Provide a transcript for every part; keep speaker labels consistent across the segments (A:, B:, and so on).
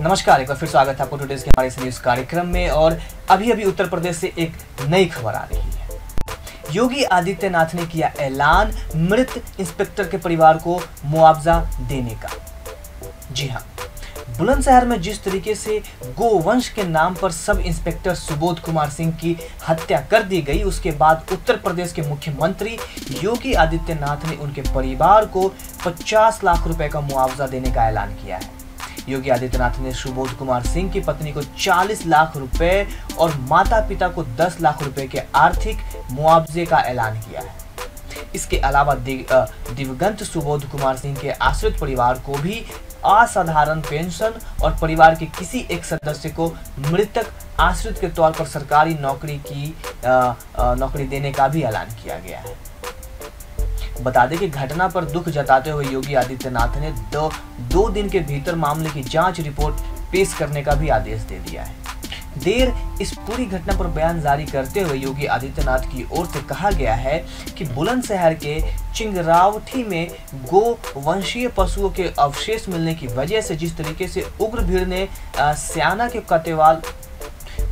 A: नमस्कार, एक बार फिर स्वागत है आपको टुडेज के हमारे इस न्यूज़ कार्यक्रम में और अभी अभी उत्तर प्रदेश से एक नई खबर आ रही है। योगी आदित्यनाथ ने किया ऐलान मृत इंस्पेक्टर के परिवार को मुआवजा देने का। जी हाँ बुलंदशहर में जिस तरीके से गोवंश के नाम पर सब इंस्पेक्टर सुबोध कुमार सिंह की हत्या कर दी गई, उसके बाद उत्तर प्रदेश के मुख्यमंत्री योगी आदित्यनाथ ने उनके परिवार को 50 लाख रुपए का मुआवजा देने का ऐलान किया है। योगी आदित्यनाथ ने सुबोध कुमार सिंह की पत्नी को 40 लाख रुपए और माता पिता को 10 लाख रुपए के आर्थिक मुआवजे का ऐलान किया है। इसके अलावा दिवगंत सुबोध कुमार सिंह के आश्रित परिवार को भी असाधारण पेंशन और परिवार के किसी एक सदस्य को मृतक आश्रित के तौर पर सरकारी नौकरी की आ, आ, नौकरी देने का भी ऐलान किया गया है। बता दें कि घटना पर दुख जताते हुए योगी आदित्यनाथ ने दो दो दिन के भीतर मामले की जाँच रिपोर्ट पेश करने का भी आदेश दे दिया है। देर इस पूरी घटना पर बयान जारी करते हुए योगी आदित्यनाथ की ओर से कहा गया है कि बुलंदशहर के चिंगरावठी में गो वंशीय पशुओं के अवशेष मिलने की वजह से जिस तरीके से उग्र भीड़ ने सियाना के कतेवाल,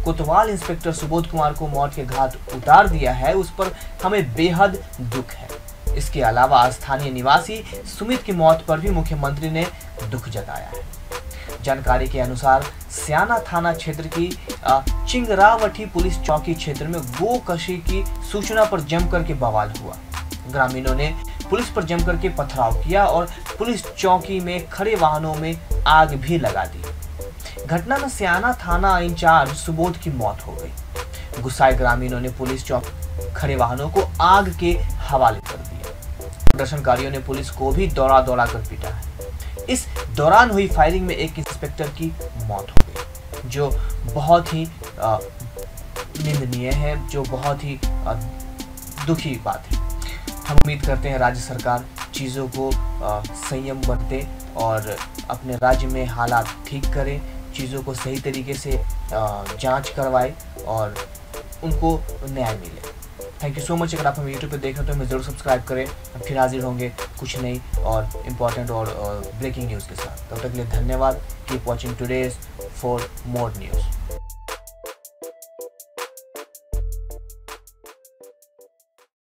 A: कोतवाल इंस्पेक्टर सुबोध कुमार को मौत के घाट उतार दिया है, उस पर हमें बेहद दुख है। इसके अलावा स्थानीय निवासी सुमित की मौत पर भी मुख्यमंत्री ने दुख जताया है। जानकारी के अनुसार सियाना थाना क्षेत्र की चिंगरावटी पुलिस चौकी क्षेत्र में गो कशी की सूचना पर जमकर के बवाल हुआ। ग्रामीणों ने पुलिस पर जमकर के पथराव किया और पुलिस चौकी में खड़े वाहनों में आग भी लगा दी। घटना में सियाना थाना इंचार्ज सुबोध की मौत हो गई। गुस्साए ग्रामीणों ने पुलिस चौक खड़े वाहनों को आग के हवाले कर दिया। प्रदर्शनकारियों ने पुलिस को भी दौड़ा दौड़ा कर पीटा है। इस दौरान हुई फायरिंग में एक इंस्पेक्टर की मौत हो गई, जो बहुत ही निंदनीय है, जो बहुत ही दुखी बात है। हम उम्मीद करते हैं राज्य सरकार चीज़ों को संयम बरते और अपने राज्य में हालात ठीक करें, चीज़ों को सही तरीके से जाँच करवाए और उनको न्याय मिले। थैंक यू सो मच अगर आप हमें यूट्यूब पर देख रहे हो तो हमें ज़रूर सब्सक्राइब करें। हम फिर हाजिर होंगे कुछ नई और इंपॉर्टेंट और ब्रेकिंग न्यूज़ के साथ। तब तक के लिए धन्यवाद। Keep watching today's for more news